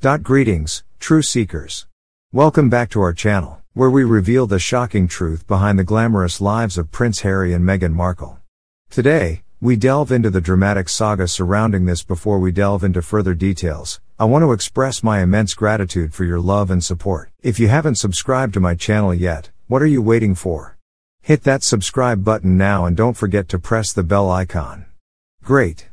Dot greetings, true seekers. Welcome back to our channel, where we reveal the shocking truth behind the glamorous lives of Prince Harry and Meghan Markle. Today, we delve into the dramatic saga surrounding this before we delve into further details. I want to express my immense gratitude for your love and support. If you haven't subscribed to my channel yet, what are you waiting for? Hit that subscribe button now and don't forget to press the bell icon. Great.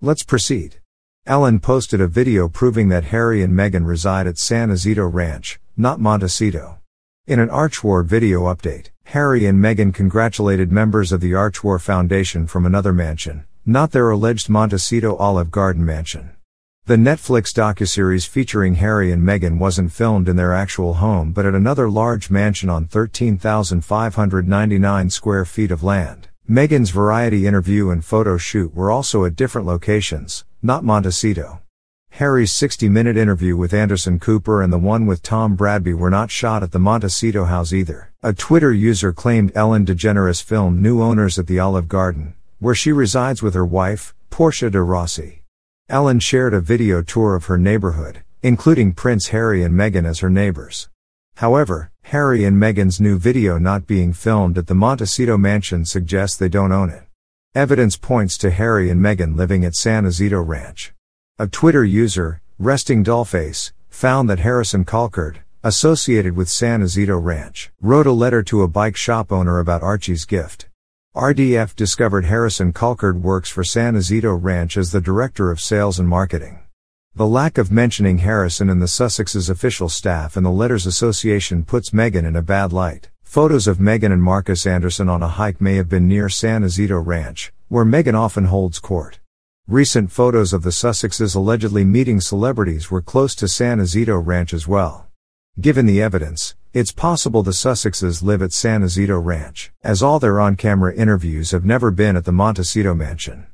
Let's proceed. Ellen posted a video proving that Harry and Meghan reside at San Ysidro Ranch, not Montecito. In an Archewell video update, Harry and Meghan congratulated members of the Archewell Foundation from another mansion, not their alleged Montecito Olive Garden mansion. The Netflix docuseries featuring Harry and Meghan wasn't filmed in their actual home but at another large mansion on 13,599 square feet of land. Meghan's variety interview and photo shoot were also at different locations, not Montecito. Harry's 60 minute interview with Anderson Cooper and the one with Tom Bradby were not shot at the Montecito house either. A Twitter user claimed Ellen DeGeneres filmed new owners at the Olive Garden, where she resides with her wife, Portia de Rossi. Ellen shared a video tour of her neighborhood, including Prince Harry and Meghan as her neighbors. However, Harry and Meghan's new video not being filmed at the Montecito mansion suggests they don't own it. Evidence points to Harry and Meghan living at San Ysidro Ranch. A Twitter user, Resting Dollface, found that Harrison Calkard, associated with San Ysidro Ranch, wrote a letter to a bike shop owner about Archie's gift. RDF discovered Harrison Calkard works for San Ysidro Ranch as the Director of Sales and Marketing. The lack of mentioning Harrison in the Sussex's official staff and the letter's association puts Meghan in a bad light. Photos of Meghan and Markus Anderson on a hike may have been near San Ysidro Ranch, where Meghan often holds court. Recent photos of the Sussexes allegedly meeting celebrities were close to San Ysidro Ranch as well. Given the evidence, it's possible the Sussexes live at San Ysidro Ranch, as all their on-camera interviews have never been at the Montecito mansion.